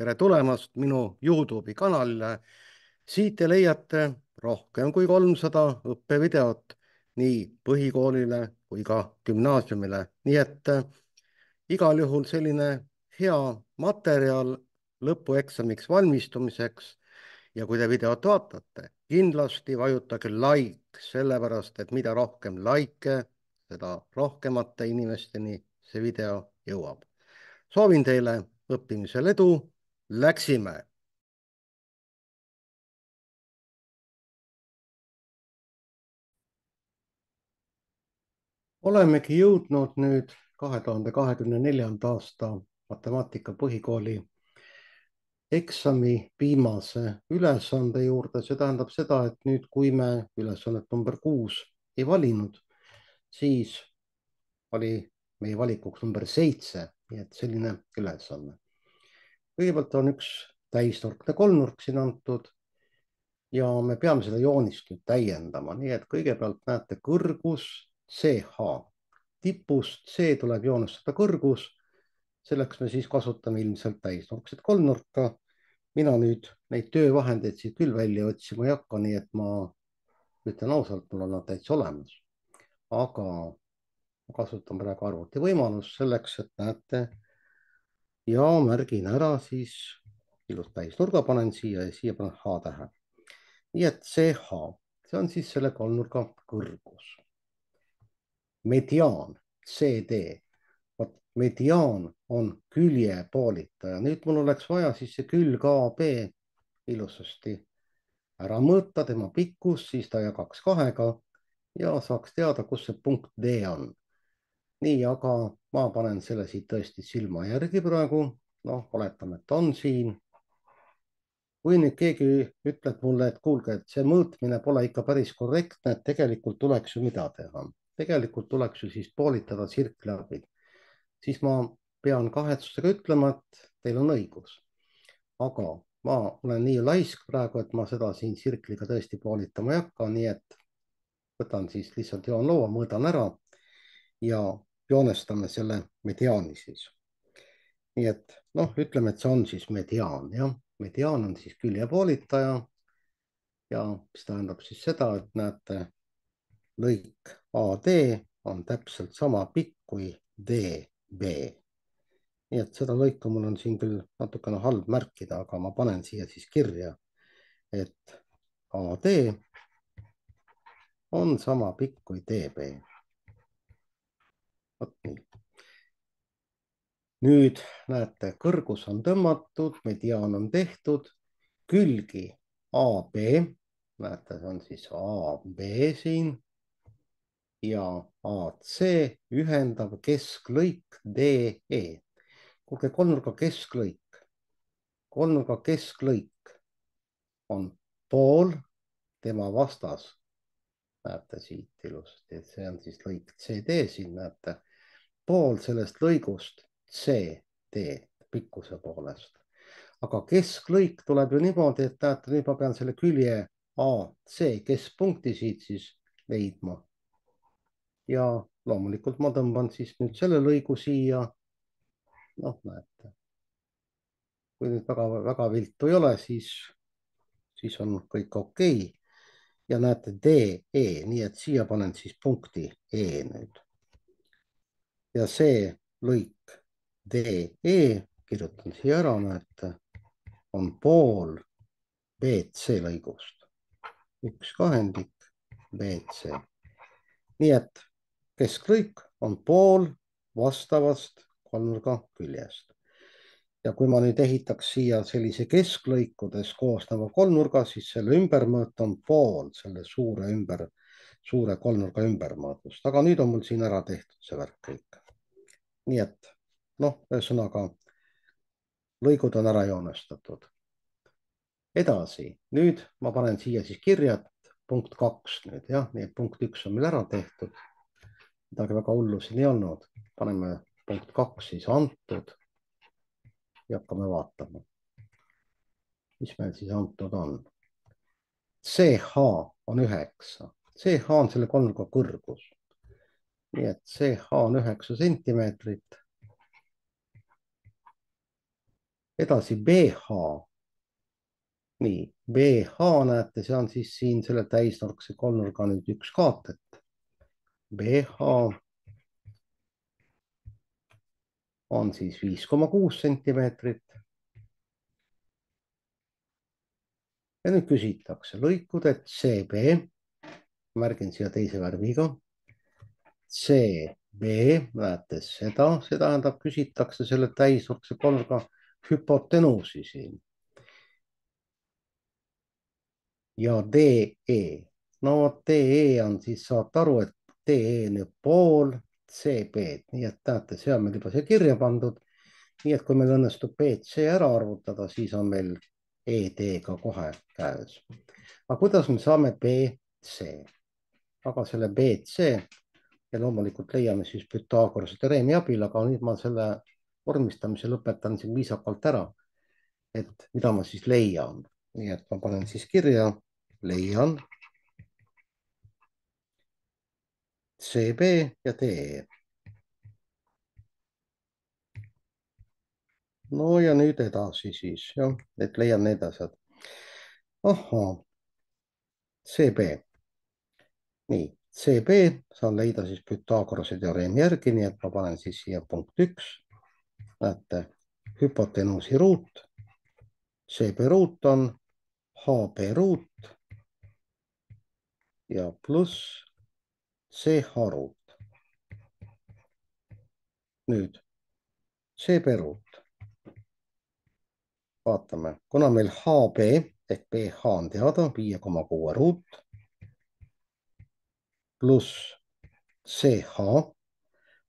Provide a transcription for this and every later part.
tere tulemast minu Youtube'i kanalile. siit te leiate rohkem kui kolmsada õppevideot nii põhikoolile kui ka gümnaasiumile, nii et äh, igal juhul selline hea materjal lõpueksamiks valmistumiseks. ja kui te videot vaatate, kindlasti vajutage like, sellepärast et mida rohkem likee, seda rohkemate inimesteni see video jõuab. soovin teile õppimisel edu. Läksime olemegi jõudnud nüüd kahe tuhande kahekümne neljanda aasta matemaatika põhikooli eksami viimase ülesande juurde. see tähendab seda, et nüüd, kui me ülesannet number kuus ei valinud, siis oli meie valikuks number seitse, nii et selline ülesanne. Kõigepealt on üks täisnurkne kolmnurk siin antud ja me peame seda joonist nüüd täiendama, nii et kõigepealt näete kõrgus CH. tipust C tuleb joonistada kõrgus. selleks me siis kasutame ilmselt täisnurkset kolmnurka. mina nüüd neid töövahendeid siit küll välja otsima ei hakka, nii et ma ütlen ausalt, mul on nad täitsa olemas. aga ma kasutan praegu arvuti võimalust selleks, et näete ja märgin ära siis ilus täisnurga panen siia ja siia panen H tähe. nii et CH, see on siis selle kolmnurga kõrgus mediaan, CD. vot mediaan on küljepoolitaja, nüüd mul oleks vaja siis see külg AB ilusasti ära mõõta, tema pikkus, siis ta jagaks kahega ja saaks teada, kus see punkt D on. Nii, aga ma panen selle siit tõesti silma järgi praegu. noh, oletame, et on siin. kui nüüd keegi ütleb mulle, et kuulge, et see mõõtmine pole ikka päris korrektne, et tegelikult tuleks ju mida teha tegelikult tuleks ju siis poolitada tsirkliabid, siis ma pean kahetsusega ütlema, et teil on õigus. aga ma olen nii laisk praegu, et ma seda siin tsirkliga tõesti poolitama ei hakka, nii et võtan siis lihtsalt joonlaua, mõõdan ära ja joonestame selle mediaani siis. nii et noh, ütleme, et see on siis mediaan, jah, mediaan on siis küljepoolitaja. ja mis tähendab siis seda, et näete lõik AD on täpselt sama pikk kui DB. nii et seda lõiku mul on siin küll natukene halb märkida, aga ma panen siia siis kirja, et AD on sama pikk kui DB. Vot nii. nüüd näete, kõrgus on tõmmatud, mediaan on tehtud, külgi AB, näete, see on siis AB siin ja AC ühendav kesklõik DE. kuulge, kolmnurga kesklõik, kolmnurga kesklõik on pool tema vastas. näete siit ilusti, et see on siis lõik CD siin näete, pool sellest lõigust CD pikkuse poolest. aga kesklõik tuleb ju niimoodi, et näete, nüüd ma pean selle külje AC keskpunkti siit siis leidma ja loomulikult ma tõmban siis nüüd selle lõigu siia. noh, näete. kui nüüd väga-väga viltu ei ole, siis, siis on kõik okei okay. ja näete DE, nii et siia panen siis punkti E nüüd. Ja see lõik DE kirjutan siia ära, näete, on pool BC lõigust, üks kahendik BC. nii et kesklõik on pool vastavast kolmnurga küljest. ja kui ma nüüd ehitaks siia sellise kesklõikudes koosneva kolmnurga, siis selle ümbermõõt on pool selle suure ümber, suure kolmnurga ümbermõõtust, aga nüüd on mul siin ära tehtud see värk kõik. Nii et noh, ühesõnaga lõigud on ära joonestatud. edasi, nüüd ma panen siia siis kirja, et punkt kaks nüüd jah, nii et punkt üks on meil ära tehtud midagi väga hullu siin ei olnud. paneme punkt kaks siis antud ja hakkame vaatama. mis meil siis antud on? CH on üheksa, CH on selle kolmega kõrgus. Nii et CH on üheksa sentimeetrit. edasi BH. nii, BH näete, see on siis siin selle täisnurkse kolmnurga nüüd üks kaatet. BH on siis viis koma kuus sentimeetrit. ja nüüd küsitakse lõikude CB, märgin siia teise värviga. CB, näete seda, see tähendab, küsitakse selle täisnurkse kolmnurga hüpotenüüsi siin. ja DE, no DE on siis, saate aru, et DE on pool CB-d, nii et näete, see on meil juba siia kirja pandud. nii et kui meil õnnestub BC ära arvutada, siis on meil ED-ga kohe käes. aga kuidas me saame BC? aga selle BC ja loomulikult leiame siis Pythagorase teoreemi abil, aga nüüd ma selle vormistamise lõpetan siin viisakalt ära. et mida ma siis leian, nii et ma panen siis kirja, leian CB ja DE. no ja nüüd edasi siis jah, et leian need asjad. ahhaa, CB. nii, CB saan leida siis Pythagorase teoreemi järgi, nii et ma panen siis siia punkt üks. näete, hüpotenüüsi ruut. CB ruut on HB ruut ja pluss CH ruut. nüüd CB ruut. vaatame, kuna meil HB ehk BH on teada viie koma kuue ruut pluss CH,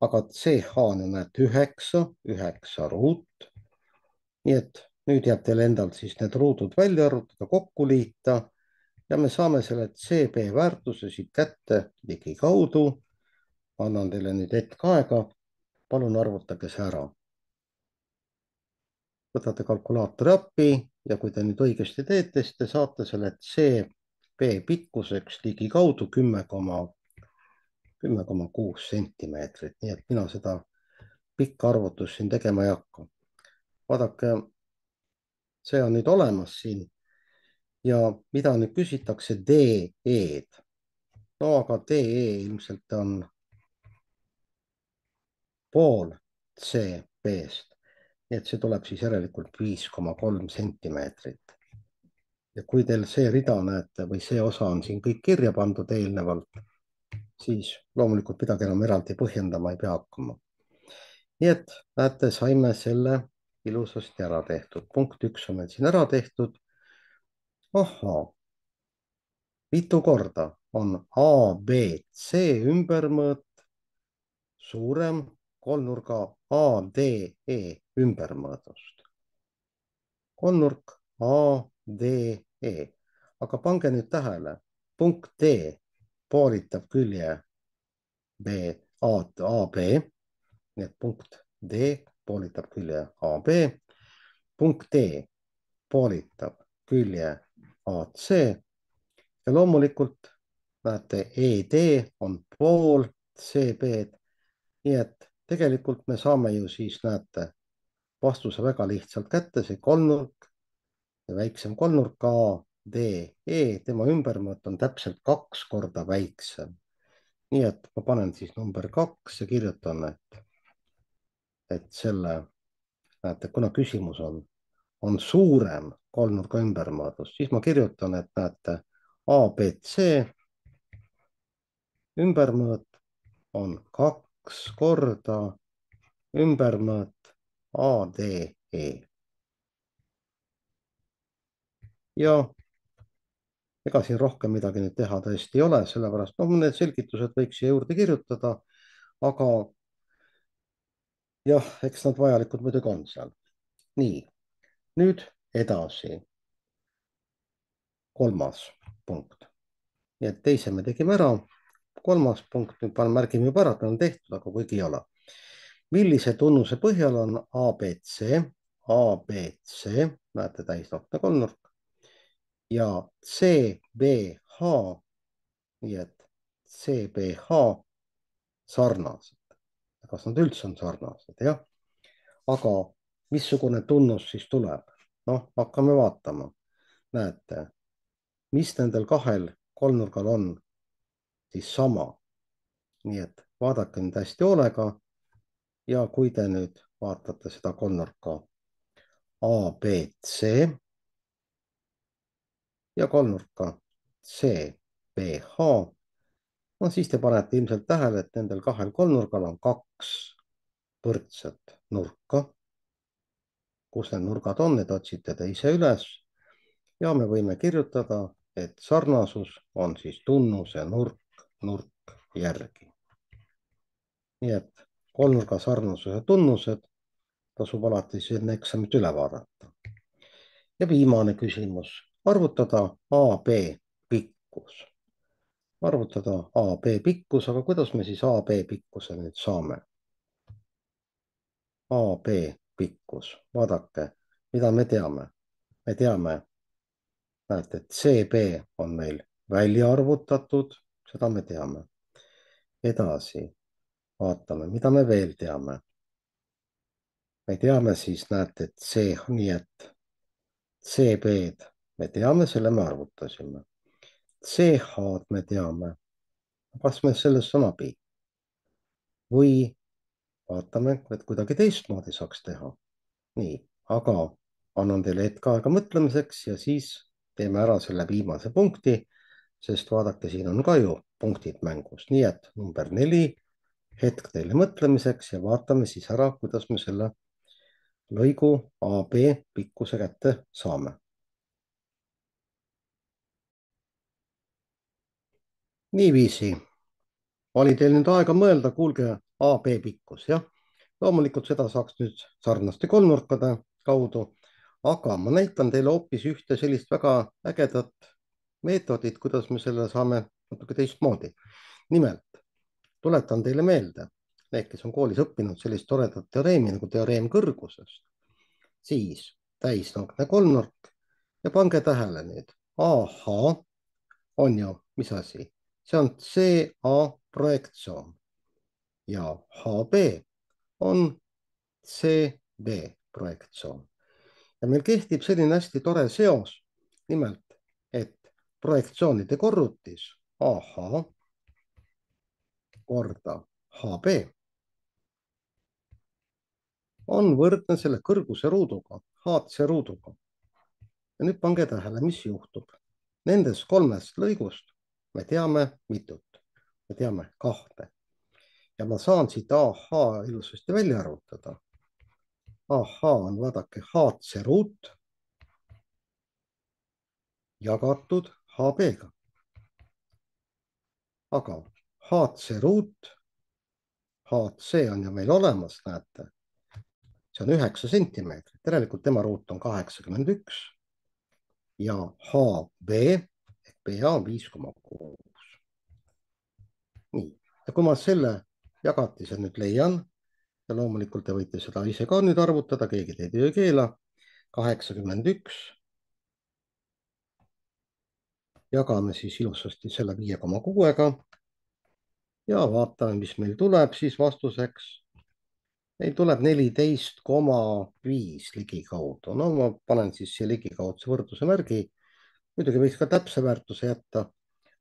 aga CH on näete üheksa, üheksa ruut. nii et nüüd jääb teil endal siis need ruudud välja arvutada, kokku liita ja me saame selle CB väärtuse siit kätte ligikaudu. annan teile nüüd hetk aega. palun arvutage see ära. võtate kalkulaatori appi ja kui te nüüd õigesti teete, siis te saate selle CB pikkuseks ligikaudu kümme koma, kümme koma kuus sentimeetrit, nii et mina seda pikka arvutust siin tegema ei hakka. vaadake, see on nüüd olemas siin ja mida nüüd küsitakse DE-d. no aga DE ilmselt on pool CB-st, nii et see tuleb siis järelikult viis koma kolm sentimeetrit. ja kui teil see rida näete või see osa on siin kõik kirja pandud eelnevalt, siis loomulikult midagi enam eraldi põhjendama ei pea hakkama. nii et näete, saime selle ilusasti ära tehtud. punkt üks on meil siin ära tehtud ahhaa, mitu korda on ABC ümbermõõt suurem kolmnurga ADE ümbermõõdust. kolmnurk ADE, aga pange nüüd tähele, punkt D poolitab külje B, A, AB, nii et punkt D poolitab külje AB, punkt D poolitab külje AC ja loomulikult näete, ED on pool CB-d. nii et tegelikult me saame ju siis näete vastuse väga lihtsalt kätte, see kolmnurk väiksem kolmnurk ADE, tema ümbermõõt on täpselt kaks korda väiksem. nii et ma panen siis number kaks ja kirjutan, et, et selle, näete, kuna küsimus on on suurem kolmnurga ümbermõõdus, siis ma kirjutan, et näete, abc ümbermõõt on kaks korda ümbermõõt ADE. ja ega siin rohkem midagi nüüd teha tõesti ei ole, sellepärast noh, need selgitused võiks siia juurde kirjutada, aga jah, eks nad vajalikud muidugi on seal. nii nüüd edasi. kolmas punkt. nii et teise me tegime ära. kolmas punkt, nüüd panen, märgime juba ära, et on tehtud, aga kuigi ei ole. millise tunnuse põhjal on abc, abc, näete täisnurkne kolmnurk ja CBH, nii et CBH sarnased. kas nad üldse on sarnased, jah? aga missugune tunnus siis tuleb? noh, hakkame vaatama. näete, mis nendel kahel kolmnurgal on siis sama. nii et vaadake nüüd hästi hoolega. ja kui te nüüd vaatate seda kolmnurka A, B, C ja kolmnurka C, B, H. no siis te panete ilmselt tähele, et nendel kahel kolmnurgal on kaks võrdset nurka. kus need nurgad on, need otsite te ise üles. ja me võime kirjutada, et sarnasus on siis tunnuse nurk, nurk järgi. nii et kolmnurga sarnasuse tunnused tasub alati siis enne eksamit üle vaadata. ja viimane küsimus, arvutada AB pikkus. arvutada AB pikkus, aga kuidas me siis AB pikkuse nüüd saame? AB pikkus, vaadake, mida me teame. me teame, näete, et CB on meil välja arvutatud, seda me teame. edasi vaatame, mida me veel teame me teame siis, näete, et C, nii et CB-d me teame, selle me arvutasime. CH-d me teame. kas me sellest on abi? või vaatame, et kuidagi teistmoodi saaks teha. nii, aga annan teile hetk aega mõtlemiseks ja siis teeme ära selle viimase punkti, sest vaadake, siin on ka ju punktid mängus, nii et number neli, hetk teile mõtlemiseks ja vaatame siis ära, kuidas me selle lõigu AB pikkuse kätte saame. Niiviisi, oli teil nüüd aega mõelda, kuulge, AB pikkus, jah. loomulikult seda saaks nüüd sarnaste kolmnurkade kaudu, aga ma näitan teile hoopis ühte sellist väga ägedat meetodit, kuidas me selle saame natuke teistmoodi. nimelt tuletan teile meelde, need, kes on koolis õppinud sellist toredat teoreemi nagu teoreem kõrgusest, siis täisnurkne kolmnurk ja pange tähele nüüd, ahhaa on ju, mis asi, see on CA projektsioon ja HB on CB projektsioon ja meil kehtib selline hästi tore seos, nimelt, et projektsioonide korrutis AH korda HB on võrdne selle kõrguse ruuduga, HC ruuduga. ja nüüd pange tähele, mis juhtub. Nendest kolmest lõigust me teame mitut, me teame kahte ja ma saan siit AH ilusasti välja arvutada. AH on, vaadake, HC ruut jagatud HB-ga. aga HC ruut, HC on ju meil olemas, näete see on üheksa sentimeetrit, järelikult tema ruut on kaheksakümmend üks ja HB BA on viis koma kuus. nii, ja kui ma selle jagatise nüüd leian ja loomulikult te võite seda ise ka nüüd arvutada, keegi teid ei keela, kaheksakümmend üks. jagame siis ilusasti selle viie koma kuuega ja vaatame, mis meil tuleb siis vastuseks meil tuleb neliteist koma viis ligikaudu, no ma panen siis siia ligikaudse võrdluse märgi. Muidugi võiks ka täpse väärtuse jätta,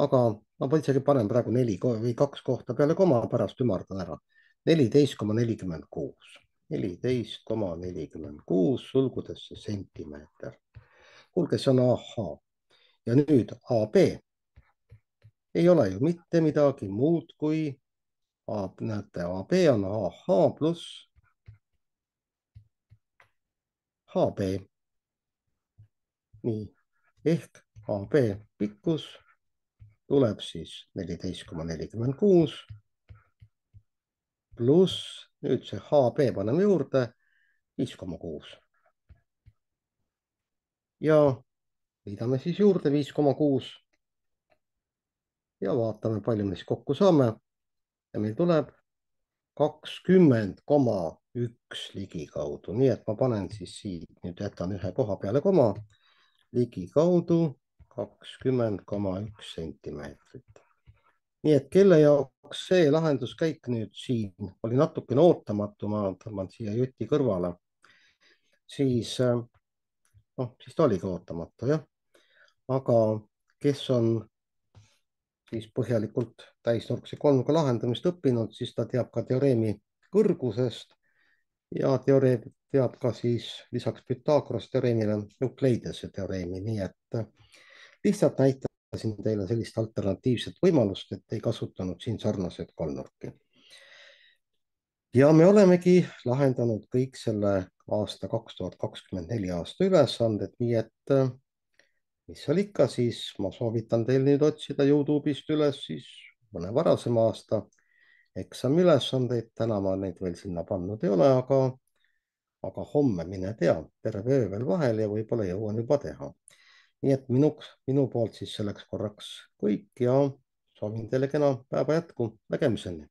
aga ma isegi panen praegu neli või kaks kohta peale koma, pärast ümardan ära. neliteist koma nelikümmend kuus, neliteist koma nelikümmend kuus sulgudesse sentimeeter. kuulge, see on ahhaa ja nüüd AB ei ole ju mitte midagi muud kui A, näete, AB on AH pluss HB. nii, ehk AB pikkus tuleb siis neliteist koma nelikümmend kuus pluss nüüd see HB paneme juurde viis koma kuus. ja liidame siis juurde viis koma kuus. ja vaatame, palju me siis kokku saame ja meil tuleb kakskümmend koma üks ligikaudu, nii et ma panen siis siit, nüüd jätan ühe koha peale koma, ligikaudu kakskümmend koma üks sentimeetrit. nii et kelle jaoks see lahenduskäik nüüd siin oli natukene ootamatu, ma tõmban siia juti kõrvale. siis noh, siis ta oligi ootamatu jah. aga kes on siis põhjalikult täisnurkse kolmga lahendamist õppinud, siis ta teab ka teoreemi kõrgusest ja teoreem teab ka siis lisaks Pythagorase teoreemile Euclidese teoreemi, nii et lihtsalt näitasin teile sellist alternatiivset võimalust, et ei kasutanud siin sarnaseid kolmnurki. ja me olemegi lahendanud kõik selle aasta kaks tuhat kakskümmend neli aasta ülesanded, nii et mis seal ikka, siis ma soovitan teil nüüd otsida Youtube'ist üles siis mõne varasema aasta eksamiülesandeid. täna ma neid veel sinna pannud ei ole, aga, aga homme mine tea, terve öö veel vahel ja võib-olla jõuan juba teha. nii et minuks, minu poolt siis selleks korraks kõik ja soovin teile kena päeva jätku. nägemiseni